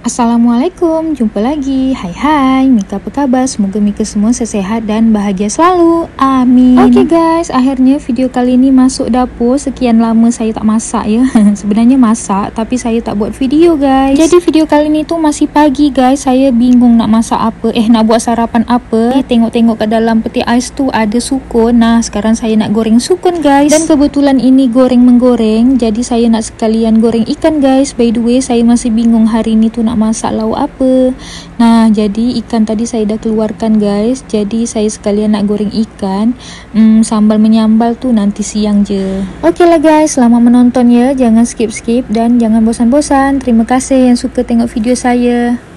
Assalamualaikum, jumpa lagi. Hai hai, Mika apa kabar? Semoga Mika semua sehat dan bahagia selalu. Amin. Oke okay guys, akhirnya video kali ini masuk dapur. Sekian lama saya tak masak ya. Sebenarnya masak, tapi saya tak buat video guys. Jadi video kali ini tuh masih pagi guys. Saya bingung nak masak apa. Eh nak buat sarapan apa. Eh, tengok-tengok ke dalam peti ais tu ada sukun. Nah sekarang saya nak goreng sukun guys. Dan kebetulan ini goreng menggoreng. Jadi saya nak sekalian goreng ikan guys. By the way, saya masih bingung hari ini tuh nak masak lauk apa. Nah jadi ikan tadi saya dah keluarkan guys. Jadi saya sekalian nak goreng ikan. Hmm, sambal menyambal tu nanti siang je. Ok lah guys. Selamat menonton ya. Jangan skip-skip dan jangan bosan-bosan. Terima kasih yang suka tengok video saya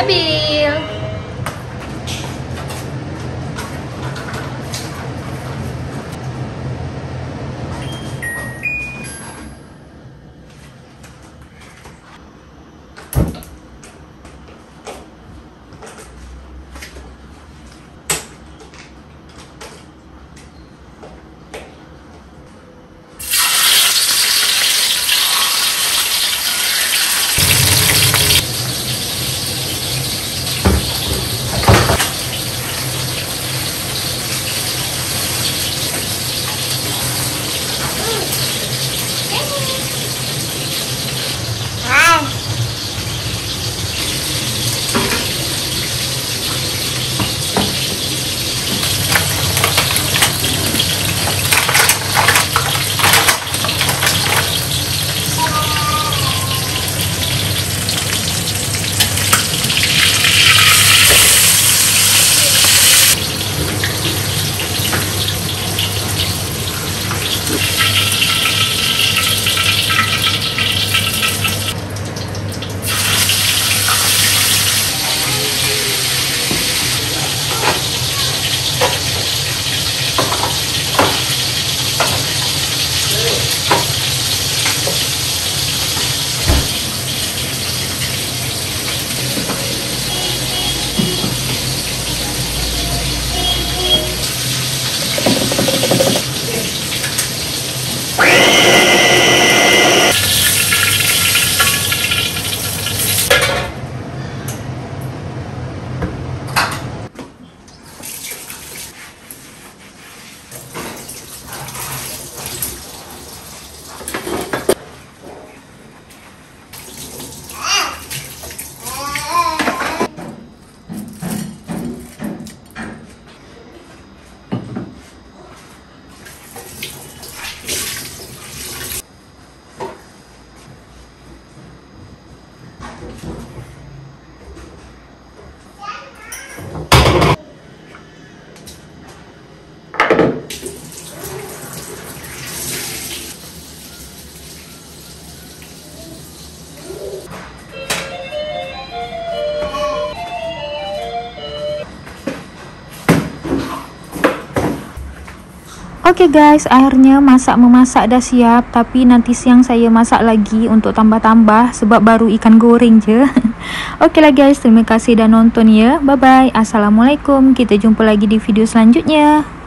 Nabil. Thank you. Oke okay guys, akhirnya masak memasak dah siap, tapi nanti siang saya masak lagi untuk tambah-tambah sebab baru ikan goreng je. Oke okay lah guys, terima kasih dah nonton ya. Bye bye. Assalamualaikum. Kita jumpa lagi di video selanjutnya.